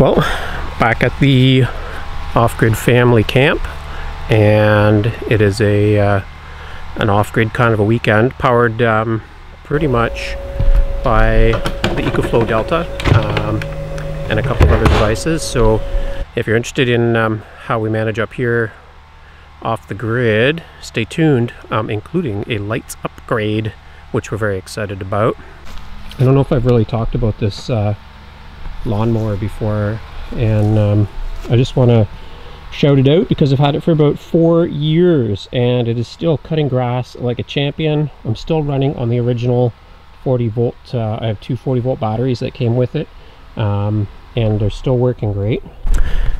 Well, back at the off-grid family camp, and it is a uh, an off-grid kind of a weekend, powered um, pretty much by the EcoFlow Delta um, and a couple of other devices. So, if you're interested in um, how we manage up here off the grid, stay tuned, um, including a lights upgrade, which we're very excited about. I don't know if I've really talked about this. Uh, lawnmower before and um, I just want to shout it out because I've had it for about four years and it is still cutting grass like a champion. I'm still running on the original 40 volt, uh, I have two 40 volt batteries that came with it um, and they're still working great.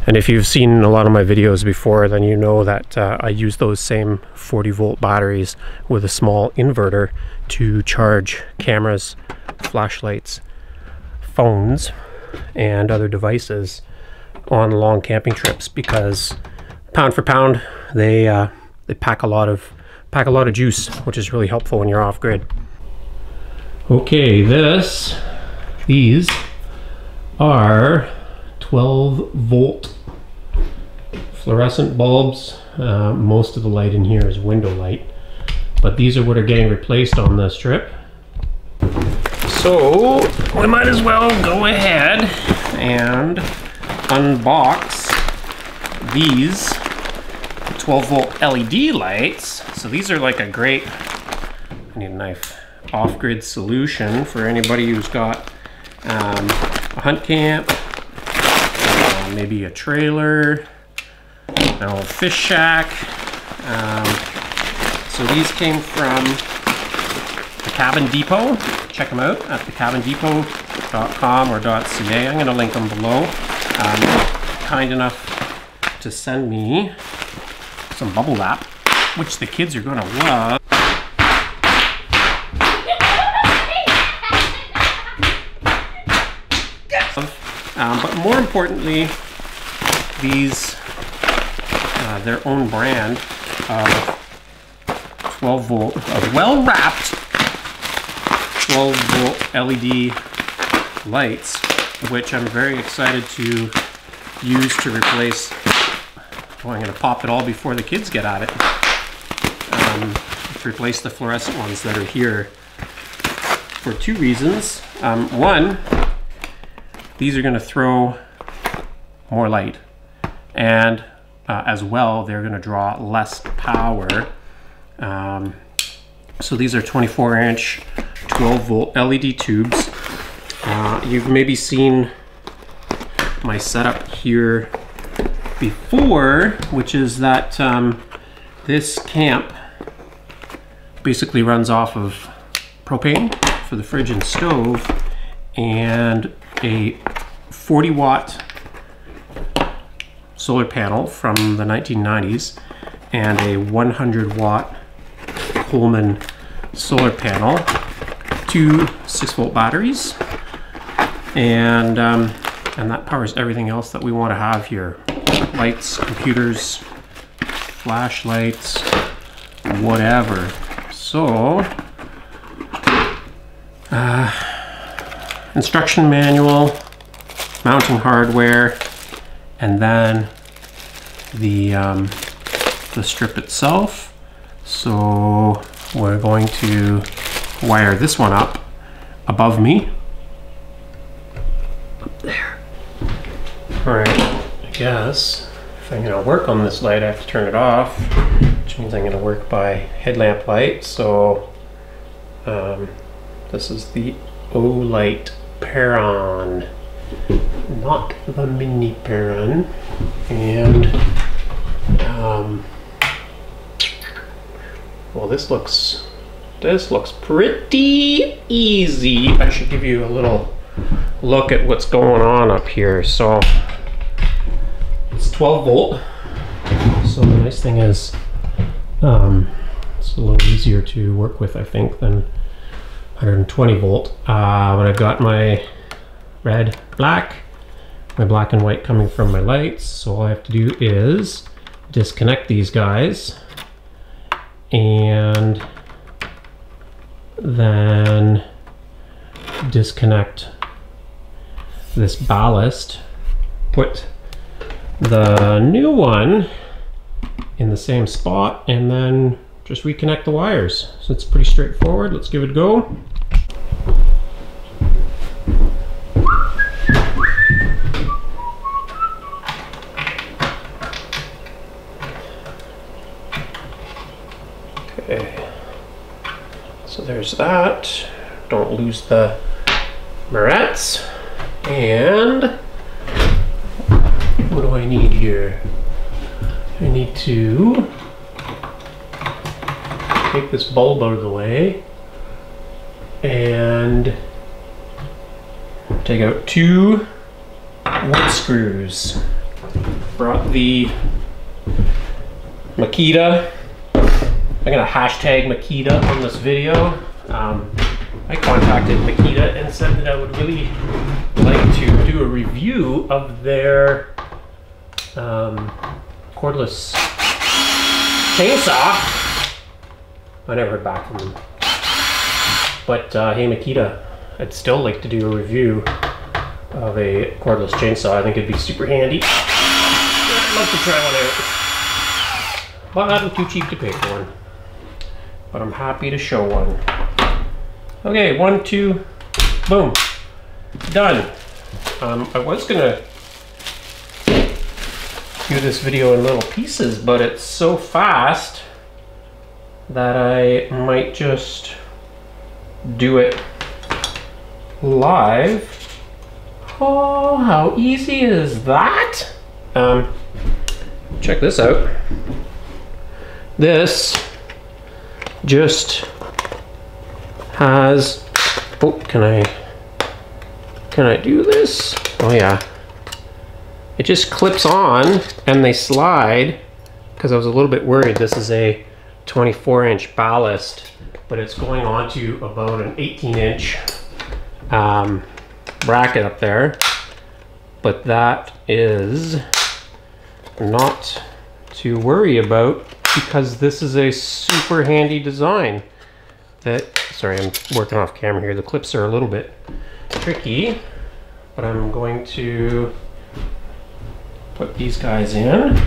And if you've seen a lot of my videos before, then you know that uh, I use those same 40 volt batteries with a small inverter to charge cameras, flashlights, phones, and other devices on long camping trips because pound for pound they uh, they pack a lot of pack a lot of juice which is really helpful when you're off grid okay this these are 12 volt fluorescent bulbs. Uh, most of the light in here is window light but these are what are getting replaced on this trip so we might as well go ahead and unbox these 12 volt LED lights. So these are like a great, I need a knife, off-grid solution for anybody who's got um, a hunt camp, uh, maybe a trailer, an old fish shack. Um, so these came from the Cabin Depot check them out at thecabindepot.com or .ca. I'm going to link them below. Um, kind enough to send me some bubble wrap, which the kids are going to love. Um, but more importantly, these, uh, their own brand of 12 volt, of well wrapped 12 volt LED lights, which I'm very excited to use to replace, oh, I'm going to pop it all before the kids get at it, um, replace the fluorescent ones that are here for two reasons. Um, one, these are going to throw more light. And uh, as well they're going to draw less power. Um, so these are 24 inch 12 volt LED tubes. Uh, you've maybe seen my setup here before, which is that um, this camp basically runs off of propane for the fridge and stove and a 40 watt solar panel from the 1990s and a 100 watt Coleman solar panel two 6 volt batteries. And um, and that powers everything else that we want to have here. Lights computers flashlights whatever. So uh, instruction manual mounting hardware and then the um, the strip itself. So we're going to wire this one up above me. Up there. Alright, I guess if I'm going to work on this light I have to turn it off, which means I'm going to work by headlamp light. So um, this is the Olight Perun, not the Mini Perun. And um, well, this looks this looks pretty easy. I should give you a little look at what's going on up here. So it's 12 volt. So the nice thing is um, it's a little easier to work with, I think, than 120 volt. Uh, but I've got my red, black, my black and white coming from my lights. So all I have to do is disconnect these guys and then disconnect this ballast put the new one in the same spot and then just reconnect the wires. So it's pretty straightforward. Let's give it a go. Okay, there's that. Don't lose the Marrettes. And what do I need here? I need to take this bulb out of the way and take out two wood screws. Brought the Makita. I'm gonna hashtag Makita on this video. Um, I contacted Makita and said that I would really like to do a review of their um, cordless chainsaw. I never heard back from them. But uh, hey Makita, I'd still like to do a review of a cordless chainsaw. I think it'd be super handy. I'd love to try one out. But I'm too cheap to pay for one. But I'm happy to show one. Okay, one, two, boom. Done. Um, I was gonna do this video in little pieces, but it's so fast that I might just do it live. Oh, how easy is that? Um, check this out. This just has, oh, can I, can I do this? Oh yeah. It just clips on and they slide because I was a little bit worried. This is a 24 inch ballast, but it's going on to about an 18 inch um, bracket up there. But that is not to worry about because this is a super handy design that, sorry, I'm working off camera here. The clips are a little bit tricky, but I'm going to put these guys in.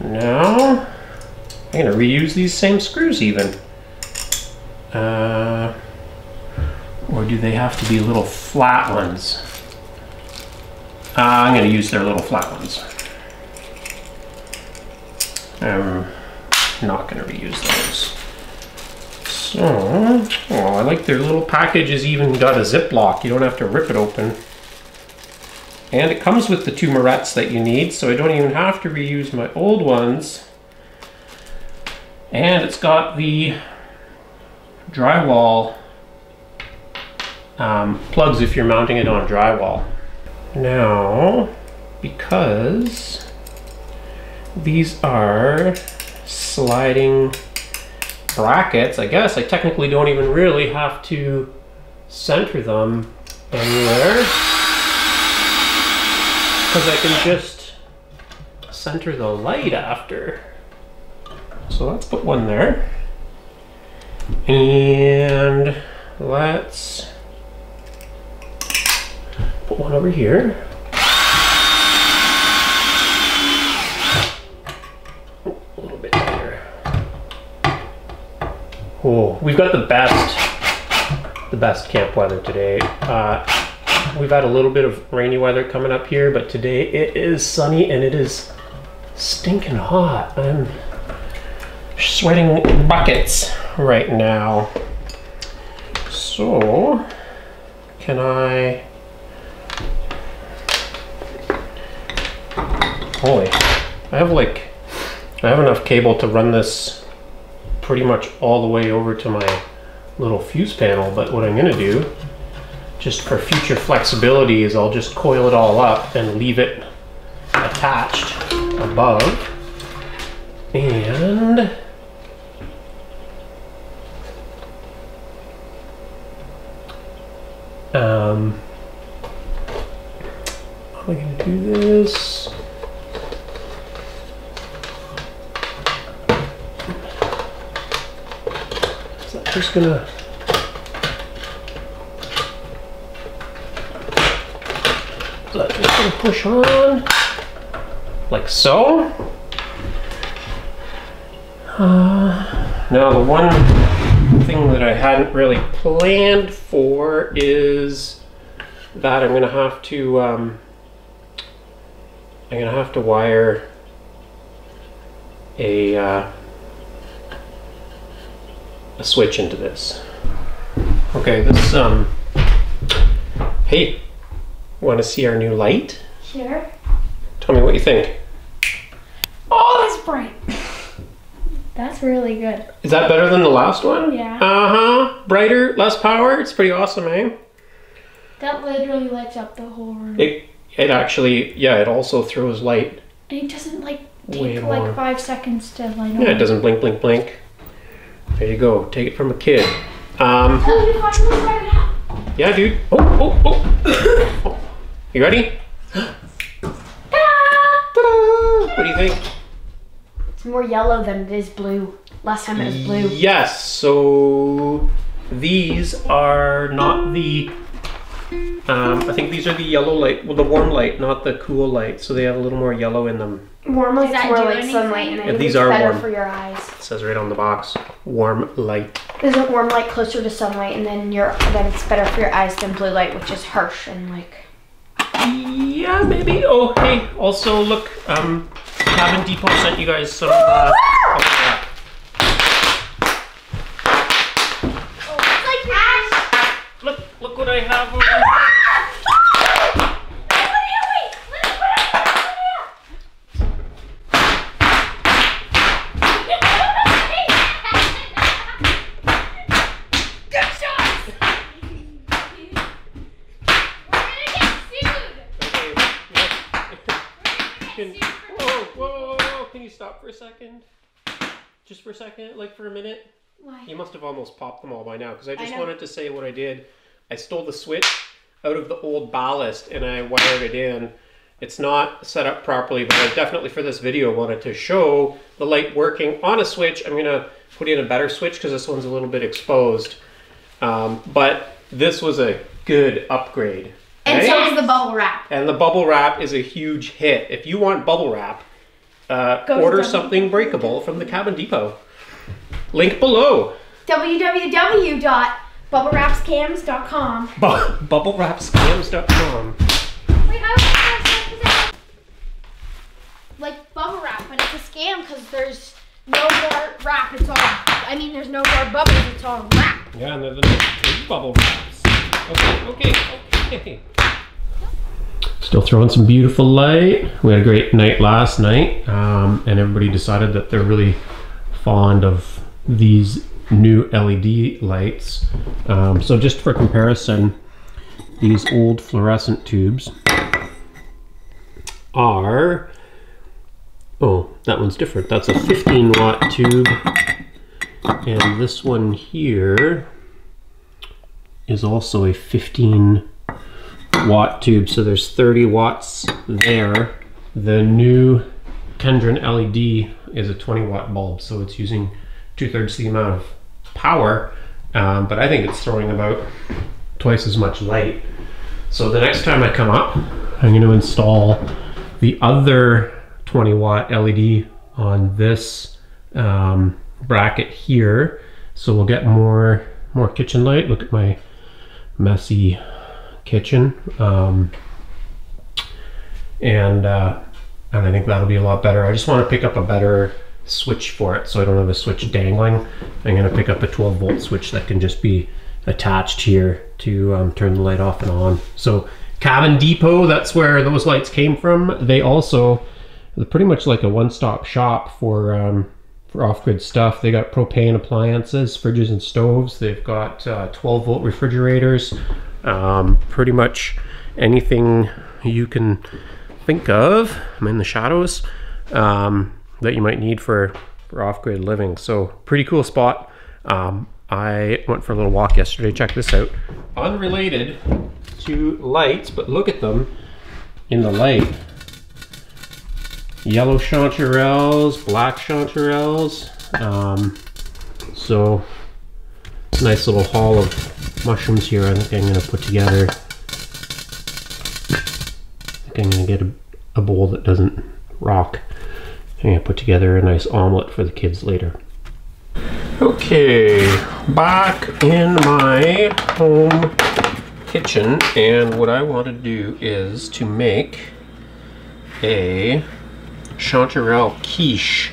Now, I'm gonna reuse these same screws even. Uh, or do they have to be little flat ones? Uh, I'm gonna use their little flat ones. I'm not gonna reuse those. So, oh, I like their little package has even got a Ziploc. You don't have to rip it open. And it comes with the two Marrettes that you need, so I don't even have to reuse my old ones. And it's got the drywall um, plugs if you're mounting it on drywall. Now, because these are sliding brackets, I guess I technically don't even really have to center them anywhere because I can just center the light after. So let's put one there. And let's put one over here. a little bit there. Oh, we've got the best, the best camp weather today. Uh, we've had a little bit of rainy weather coming up here, but today it is sunny and it is stinking hot. I'm sweating buckets right now. So, can I... Holy, I have like, I have enough cable to run this pretty much all the way over to my little fuse panel, but what I'm gonna do just for future flexibility is I'll just coil it all up and leave it attached above. And um, am I going to do this? That just going to just gonna push on like so. Uh, now the one thing that I hadn't really planned for is that I'm gonna have to um, I'm gonna have to wire a uh, a switch into this. Okay, this um. Hey, want to see our new light? Sure. Tell me what you think. Oh, that's bright. That's really good. Is that better than the last one? Yeah. Uh huh. Brighter, less power. It's pretty awesome, eh? That literally lights up the whole room. It it actually yeah. It also throws light. and it doesn't like take like five seconds to light Yeah, it doesn't blink, blink, blink. There you go. Take it from a kid. Um. You finally got it out. Yeah, dude. Oh, oh, oh. oh. You ready? What do you think? It's more yellow than it is blue. Last time it was blue. Yes, so these are not the. Um, I think these are the yellow light, well, the warm light, not the cool light. So they have a little more yellow in them. Warm light's more do like anything? sunlight, and Yeah, these are better warm. for your eyes. It says right on the box, warm light. Isn't warm light closer to sunlight, and then your then it's better for your eyes than blue light, which is harsh and like. Yeah, maybe. Oh, hey, also look, um, Cabin Depot sent you guys some. Uh, oh, yeah. It's like Ash. Look, look what I have over here. Can, whoa, whoa, whoa, whoa, can you stop for a second? Just for a second, like for a minute? Why? You must have almost popped them all by now because I just know. wanted to say what I did. I stole the switch out of the old ballast and I wired it in. It's not set up properly, but I definitely for this video wanted to show the light working on a switch. I'm gonna put in a better switch because this one's a little bit exposed. Um, but this was a good upgrade. And right? so is the bubble wrap. And the bubble wrap is a huge hit. If you want bubble wrap, uh, order something breakable from the Cabin Depot. Link below. www.bubblewrapscams.com. Bu- bubblewrapscams.com. Wait, I was like bubble wrap, but it's a scam because there's no more wrap. It's all. I mean, there's no more bubbles. It's all wrap. Yeah, and then the bubble wraps. Okay, okay, okay. Still throwing some beautiful light. We had a great night last night, um, and everybody decided that they're really fond of these new LED lights. Um, so just for comparison, these old fluorescent tubes are oh that one's different. That's a 15 watt tube. And this one here is also a 15 watt tube. So there's 30 watts there. The new Kedron LED is a 20 watt bulb. So it's using two-thirds the amount of power um, but I think it's throwing about twice as much light. So the next time I come up I'm going to install the other 20 watt LED on this um, bracket here. So we'll get more more kitchen light. Look at my messy kitchen um, and uh, and I think that'll be a lot better. I just want to pick up a better switch for it so I don't have a switch dangling I'm going to pick up a 12 volt switch that can just be attached here to um, turn the light off and on so Cabin Depot that's where those lights came from they also they're pretty much like a one-stop shop for um, for off-grid stuff. They got propane appliances, fridges and stoves. They've got uh, 12 volt refrigerators. Um, pretty much anything you can think of. I'm in the shadows um, that you might need for for off-grid living. So pretty cool spot. Um, I went for a little walk yesterday. Check this out. Unrelated to lights, but look at them in the light yellow chanterelles, black chanterelles. Um, so nice little haul of mushrooms here. I think I'm going to put together I think I'm gonna get a, a bowl that doesn't rock. I'm gonna put together a nice omelet for the kids later. Okay, back in my home kitchen and what I want to do is to make a chanterelle quiche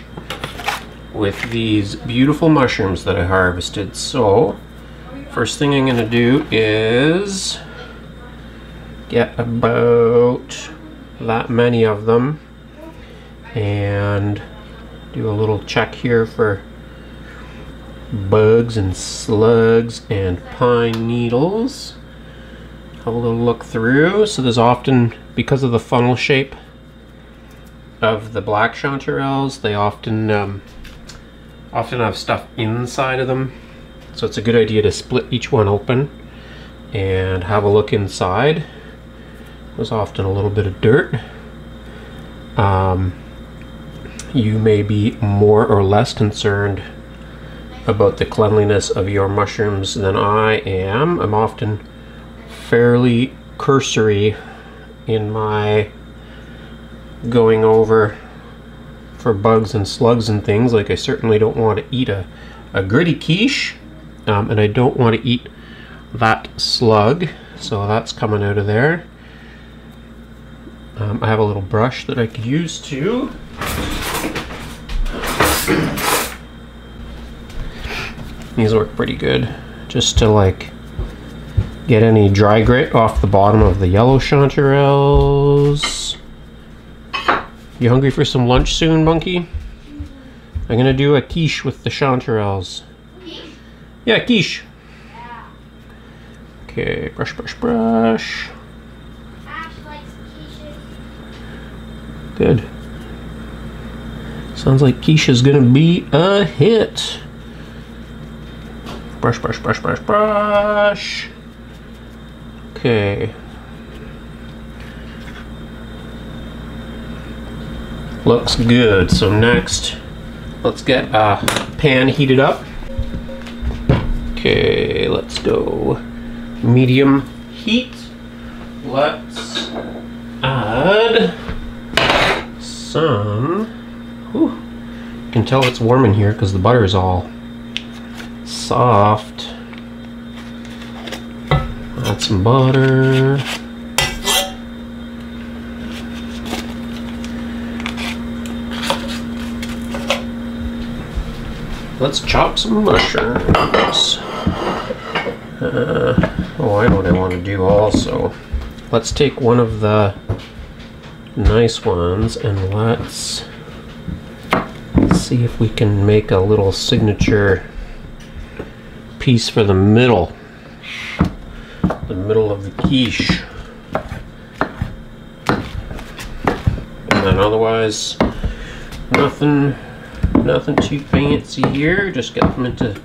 with these beautiful mushrooms that I harvested. So, first thing I'm going to do is get about that many of them and do a little check here for bugs and slugs and pine needles. Have a little look through. So there's often, because of the funnel shape of the black chanterelles, they often um, often have stuff inside of them. So it's a good idea to split each one open and have a look inside. There's often a little bit of dirt. Um, you may be more or less concerned about the cleanliness of your mushrooms than I am. I'm often fairly cursory in my going over for bugs and slugs and things. Like I certainly don't want to eat a, a gritty quiche um, and I don't want to eat that slug. So that's coming out of there. Um, I have a little brush that I could use too. These work pretty good. Just to like get any dry grit off the bottom of the yellow chanterelles. You hungry for some lunch soon, monkey? I'm gonna do a quiche with the chanterelles. Yeah, quiche. Yeah. Okay, brush, brush, brush. Ash likes quiches. Good. Sounds like Keisha's gonna be a hit. Brush, brush, brush, brush, brush. Okay. Looks good. So next, let's get a pan heated up. Okay, let's go. Medium heat. Let's add some. You can tell it's warm in here because the butter is all soft. Add some butter. Let's chop some mushrooms. Uh, oh, I know what I want to do also. Let's take one of the nice ones and let's see if we can make a little signature piece for the middle. The middle of the quiche. And then otherwise nothing nothing too fancy here. Just get them into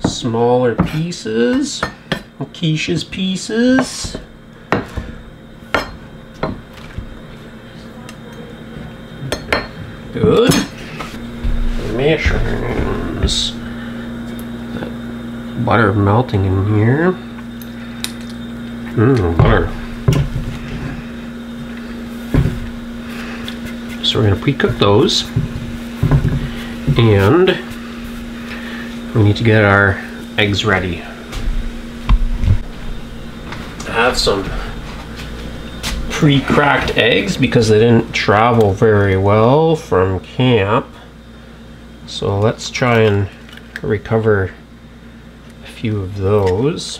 smaller pieces quiche's pieces butter melting in here. Mmm, butter. So we're to pre-cook those. And we need to get our eggs ready. I have some pre-cracked eggs because they didn't travel very well from camp. So let's try and recover few of those.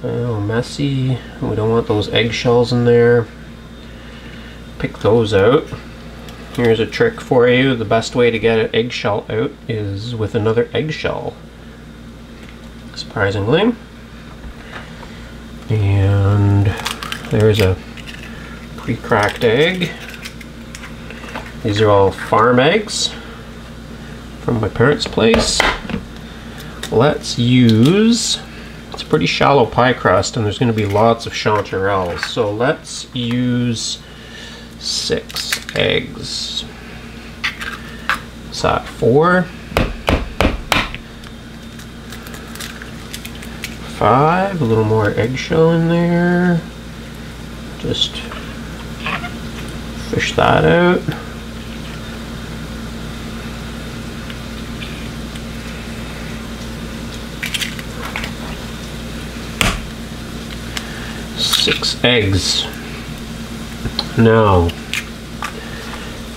Little messy. We don't want those eggshells in there. Pick those out. Here's a trick for you. The best way to get an eggshell out is with another eggshell. Surprisingly. And there's a pre-cracked egg. These are all farm eggs from my parents' place. Let's use, it's a pretty shallow pie crust and there's going to be lots of chanterelles. So let's use six eggs. Is that four? Five, a little more eggshell in there just Fish that out. Six eggs. Now,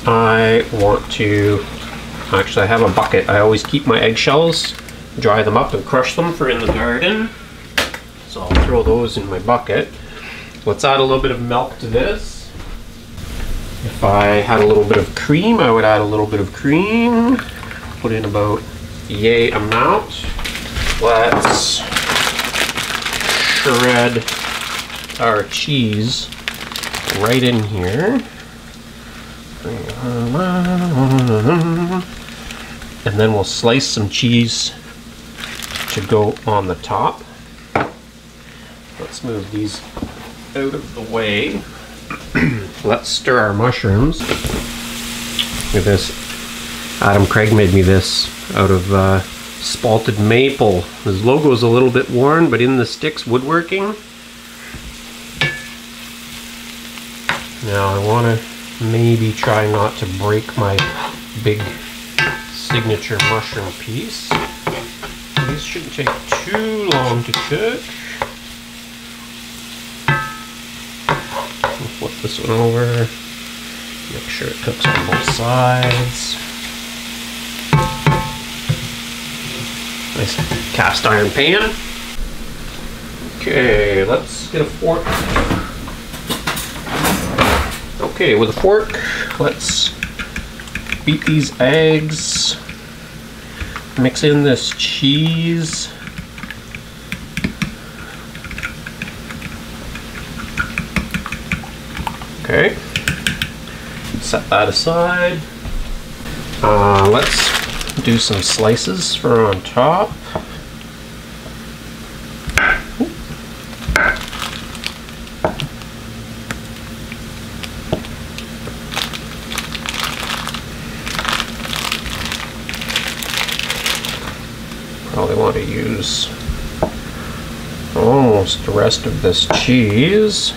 I want to, actually I have a bucket. I always keep my eggshells, dry them up and crush them for in the garden. So I'll throw those in my bucket. Let's add a little bit of milk to this. If I had a little bit of cream, I would add a little bit of cream. Put in about yay amount. Let's shred our cheese right in here. And then we'll slice some cheese to go on the top. Let's move these out of the way. Let's stir our mushrooms. Look at this. Adam Craig made me this out of uh, spalted maple. His logo is a little bit worn, but in the sticks woodworking. Now I want to maybe try not to break my big signature mushroom piece. These shouldn't take too long to cook. Flip this one over. Make sure it cooks on both sides. Nice cast iron pan. Okay, let's get a fork. Okay, with a fork, let's beat these eggs. Mix in this cheese. Okay. Set that aside. Uh, let's do some slices for on top. Probably want to use almost the rest of this cheese.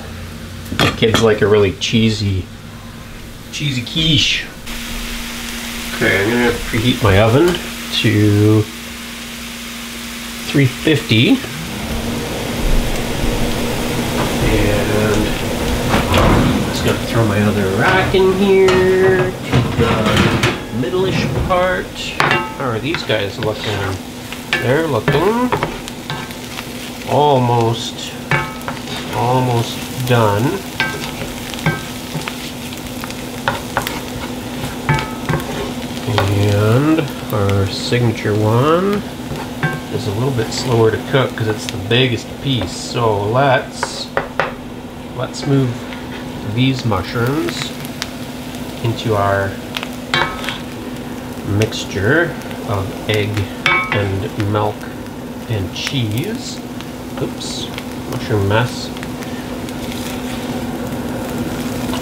The kids like a really cheesy, cheesy quiche. Okay, I'm gonna preheat my oven to 350. And I'm just gonna throw my other rack in here to the middle-ish part. How are these guys looking? They're looking almost, almost done. And our signature one is a little bit slower to cook because it's the biggest piece. So let's let's move these mushrooms into our mixture of egg and milk and cheese. Oops, mushroom mess.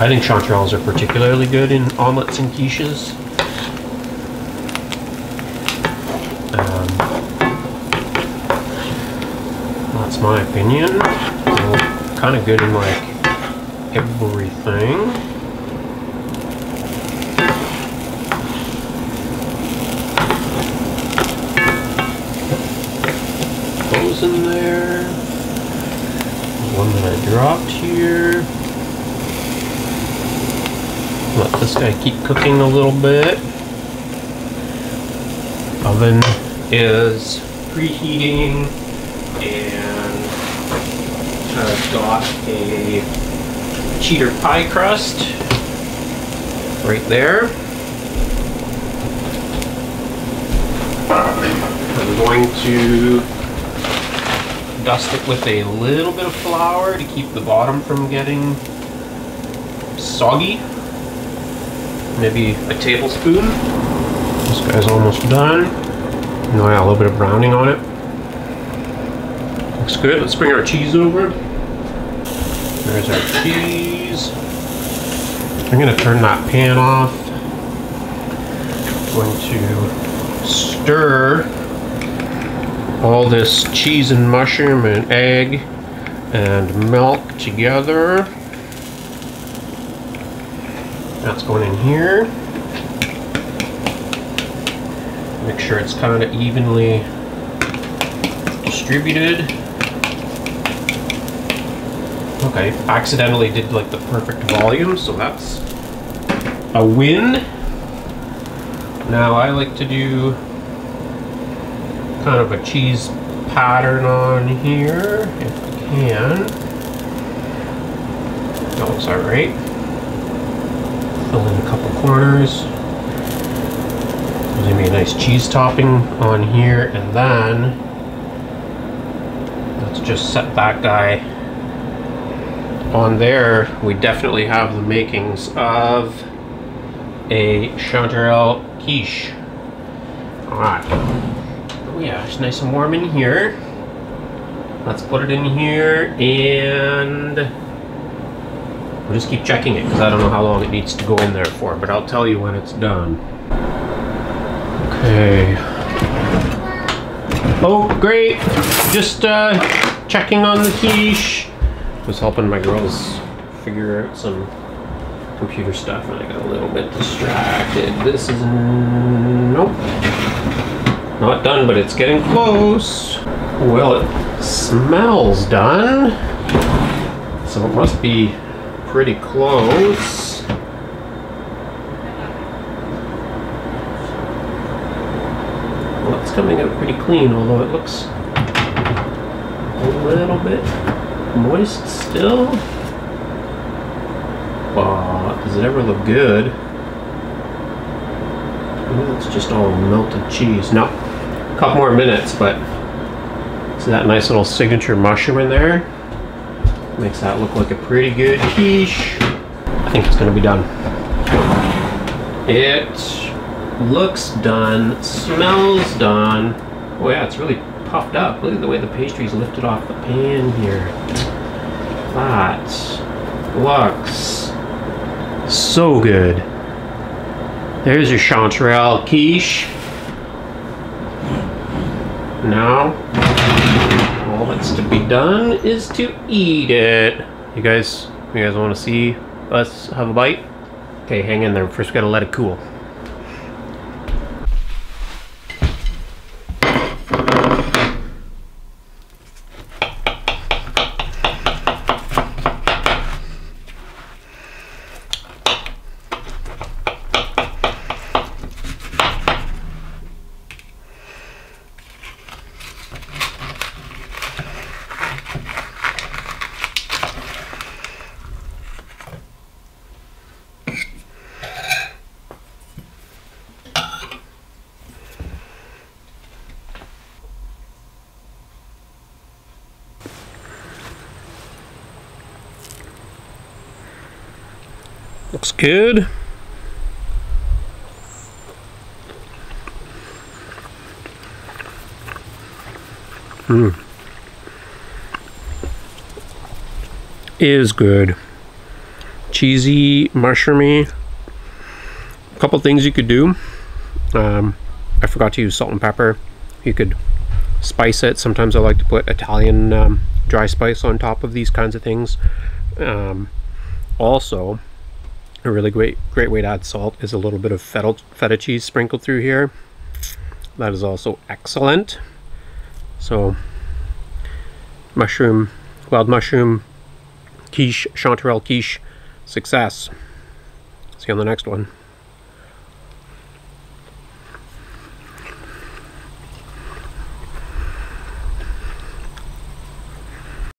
I think chanterelles are particularly good in omelets and quiches. Um, that's my opinion. Kind of good in like everything. In there. One that I dropped here. Let this guy keep cooking a little bit. Oven is preheating and I've got a cheater pie crust right there. I'm going to dust it with a little bit of flour to keep the bottom from getting soggy. Maybe a tablespoon. This guy's almost done. No, yeah, a little bit of browning on it. Looks good. Let's bring our cheese over. There's our cheese. I'm gonna turn that pan off. Going to stir all this cheese and mushroom and egg and milk together. That's going in here. Make sure it's kind of evenly distributed. Okay, accidentally did like the perfect volume, so that's a win. Now I like to do kind of a cheese pattern on here, if I can. That looks alright. Fill in a couple corners. There's gonna be a nice cheese topping on here, and then let's just set that guy on there. We definitely have the makings of a chanterelle quiche. Alright. Oh yeah, it's nice and warm in here. Let's put it in here and we'll just keep checking it because I don't know how long it needs to go in there for, but I'll tell you when it's done. Okay. Oh, great. Just uh, checking on the quiche. Was helping my girls figure out some computer stuff and I got a little bit distracted. This is, nope. Not done, but it's getting close. Well, it smells done. So it must be pretty close. Well, it's coming out pretty clean, although it looks a little bit moist still. Wow, does it ever look good? Ooh, it's just all melted cheese. No, couple more minutes, but see that nice little signature mushroom in there? Makes that look like a pretty good quiche. I think it's gonna be done. It looks done, smells done. Oh yeah, it's really puffed up. Look at the way the pastry's lifted off the pan here. That looks so good. There's your chanterelle quiche. Now, all that's to be done is to eat it. You guys, you guys want to see us have a bite? Okay, hang in there. First, we gotta let it cool. Looks good. Hmm. Is good. Cheesy, mushroomy. A couple things you could do. Um, I forgot to use salt and pepper. You could spice it. Sometimes I like to put Italian um, dry spice on top of these kinds of things. Um, also, a really great great way to add salt is a little bit of feta, feta cheese sprinkled through here. That is also excellent. So, mushroom, wild mushroom, quiche, chanterelle quiche, success. See you on the next one.